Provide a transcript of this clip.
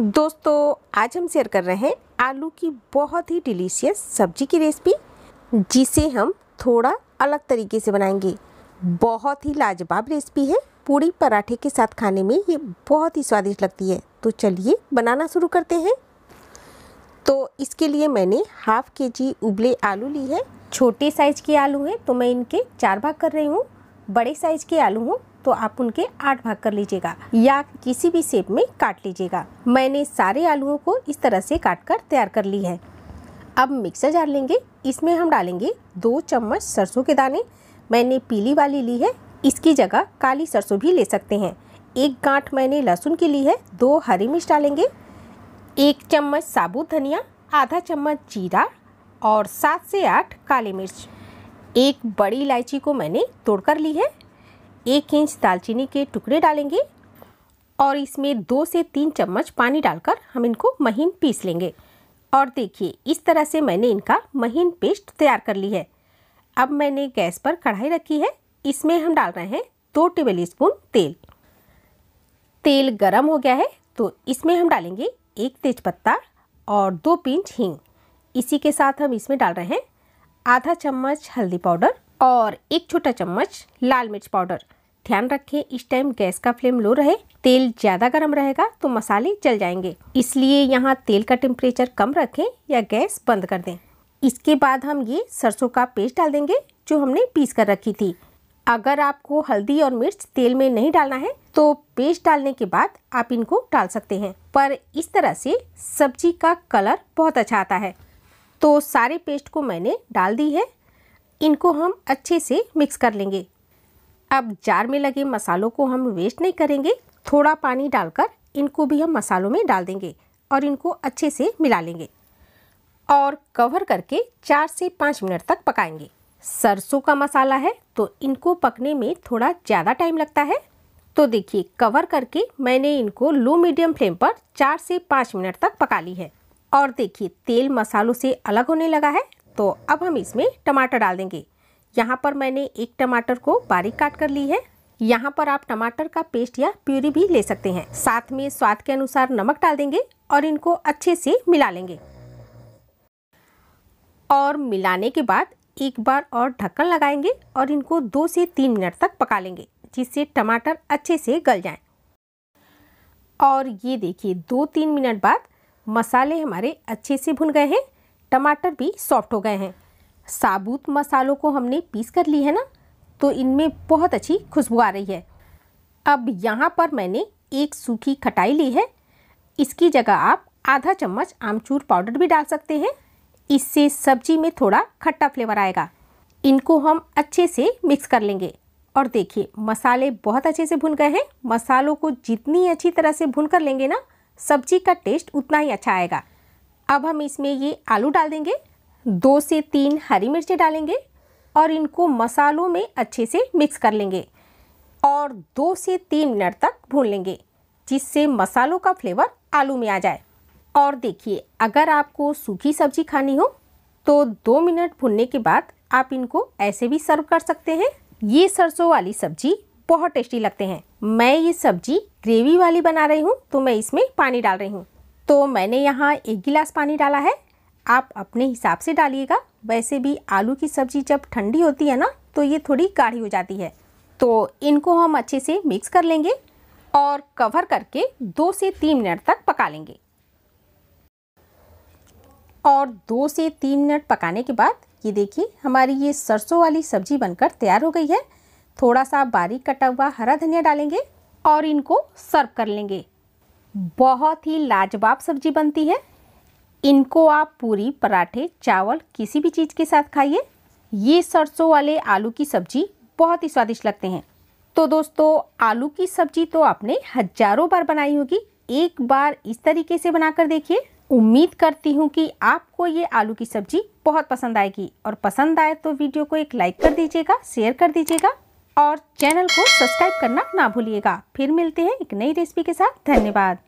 दोस्तों, आज हम शेयर कर रहे हैं आलू की बहुत ही डिलीशियस सब्ज़ी की रेसिपी जिसे हम थोड़ा अलग तरीके से बनाएँगे। बहुत ही लाजवाब रेसिपी है। पूड़ी पराठे के साथ खाने में ये बहुत ही स्वादिष्ट लगती है। तो चलिए बनाना शुरू करते हैं। तो इसके लिए मैंने हाफ़ के जी उबले आलू ली है। छोटे साइज़ के आलू हैं तो मैं इनके चार भाग कर रही हूँ। बड़े साइज़ के आलू हूँ तो आप उनके आठ भाग कर लीजिएगा या किसी भी शेप में काट लीजिएगा। मैंने सारे आलूओं को इस तरह से काट कर तैयार कर ली है। अब मिक्सर जार लेंगे। इसमें हम डालेंगे दो चम्मच सरसों के दाने। मैंने पीली वाली ली है। इसकी जगह काली सरसों भी ले सकते हैं। एक गांठ मैंने लहसुन की ली है। दो हरी मिर्च डालेंगे। एक चम्मच साबुत धनिया, आधा चम्मच जीरा और सात से आठ काली मिर्च। एक बड़ी इलायची को मैंने तोड़कर ली है। एक इंच दालचीनी के टुकड़े डालेंगे और इसमें दो से तीन चम्मच पानी डालकर हम इनको महीन पीस लेंगे। और देखिए, इस तरह से मैंने इनका महीन पेस्ट तैयार कर ली है। अब मैंने गैस पर कढ़ाई रखी है। इसमें हम डाल रहे हैं दो टेबल स्पून तेल। तेल गरम हो गया है तो इसमें हम डालेंगे एक तेज़पत्ता और दो पिंच हींग। इसी के साथ हम इसमें डाल रहे हैं आधा चम्मच हल्दी पाउडर और एक छोटा चम्मच लाल मिर्च पाउडर। ध्यान रखें, इस टाइम गैस का फ्लेम लो रहे, तेल ज़्यादा गर्म रहेगा तो मसाले जल जाएँगे। इसलिए यहाँ तेल का टेम्परेचर कम रखें या गैस बंद कर दें। इसके बाद हम ये सरसों का पेस्ट डाल देंगे, जो हमने पीस कर रखी थी। अगर आपको हल्दी और मिर्च तेल में नहीं डालना है तो पेस्ट डालने के बाद आप इनको डाल सकते हैं। पर इस तरह से सब्ज़ी का कलर बहुत अच्छा आता है। तो सारे पेस्ट को मैंने डाल दी है। इनको हम अच्छे से मिक्स कर लेंगे। अब जार में लगे मसालों को हम वेस्ट नहीं करेंगे। थोड़ा पानी डालकर इनको भी हम मसालों में डाल देंगे और इनको अच्छे से मिला लेंगे और कवर करके चार से पाँच मिनट तक पकाएँगे। सरसों का मसाला है तो इनको पकने में थोड़ा ज़्यादा टाइम लगता है। तो देखिए कवर करके मैंने इनको लो मीडियम फ्लेम पर चार से पाँच मिनट तक पका ली है। और देखिए, तेल मसालों से अलग होने लगा है। तो अब हम इसमें टमाटर डाल देंगे। यहाँ पर मैंने एक टमाटर को बारीक काट कर ली है। यहाँ पर आप टमाटर का पेस्ट या प्यूरी भी ले सकते हैं। साथ में स्वाद के अनुसार नमक डाल देंगे और इनको अच्छे से मिला लेंगे। और मिलाने के बाद एक बार और ढक्कन लगाएँगे और इनको दो से तीन मिनट तक पका लेंगे, जिससे टमाटर अच्छे से गल जाएँ। और ये देखिए, दो तीन मिनट बाद मसाले हमारे अच्छे से भुन गए हैं। टमाटर भी सॉफ्ट हो गए हैं। साबुत मसालों को हमने पीस कर ली है ना तो इनमें बहुत अच्छी खुशबू आ रही है। अब यहाँ पर मैंने एक सूखी खटाई ली है। इसकी जगह आप आधा चम्मच आमचूर पाउडर भी डाल सकते हैं। इससे सब्ज़ी में थोड़ा खट्टा फ्लेवर आएगा। इनको हम अच्छे से मिक्स कर लेंगे। और देखिए, मसाले बहुत अच्छे से भुन गए हैं। मसालों को जितनी अच्छी तरह से भुन कर लेंगे ना, सब्ज़ी का टेस्ट उतना ही अच्छा आएगा। अब हम इसमें ये आलू डाल देंगे, दो से तीन हरी मिर्चें डालेंगे और इनको मसालों में अच्छे से मिक्स कर लेंगे और दो से तीन मिनट तक भून लेंगे, जिससे मसालों का फ्लेवर आलू में आ जाए। और देखिए, अगर आपको सूखी सब्ज़ी खानी हो तो दो मिनट भूनने के बाद आप इनको ऐसे भी सर्व कर सकते हैं। ये सरसों वाली सब्ज़ी बहुत टेस्टी लगते हैं। मैं ये सब्ज़ी ग्रेवी वाली बना रही हूँ तो मैं इसमें पानी डाल रही हूँ। तो मैंने यहाँ एक गिलास पानी डाला है। आप अपने हिसाब से डालिएगा। वैसे भी आलू की सब्ज़ी जब ठंडी होती है ना तो ये थोड़ी गाढ़ी हो जाती है। तो इनको हम अच्छे से मिक्स कर लेंगे और कवर करके दो से तीन मिनट तक पका लेंगे। और दो से तीन मिनट पकाने के बाद ये देखिए, हमारी ये सरसों वाली सब्ज़ी बनकर तैयार हो गई है। थोड़ा सा बारीक कटा हुआ हरा धनिया डालेंगे और इनको सर्व कर लेंगे। बहुत ही लाजवाब सब्ज़ी बनती है। इनको आप पूरी पराठे, चावल, किसी भी चीज़ के साथ खाइए। ये सरसों वाले आलू की सब्ज़ी बहुत ही स्वादिष्ट लगते हैं। तो दोस्तों, आलू की सब्ज़ी तो आपने हज़ारों बार बनाई होगी। एक बार इस तरीके से बनाकर देखिए। उम्मीद करती हूँ कि आपको ये आलू की सब्ज़ी बहुत पसंद आएगी। और पसंद आए तो वीडियो को एक लाइक कर दीजिएगा, शेयर कर दीजिएगा। और चैनल को सब्सक्राइब करना ना भूलिएगा। फिर मिलते हैं एक नई रेसिपी के साथ। धन्यवाद।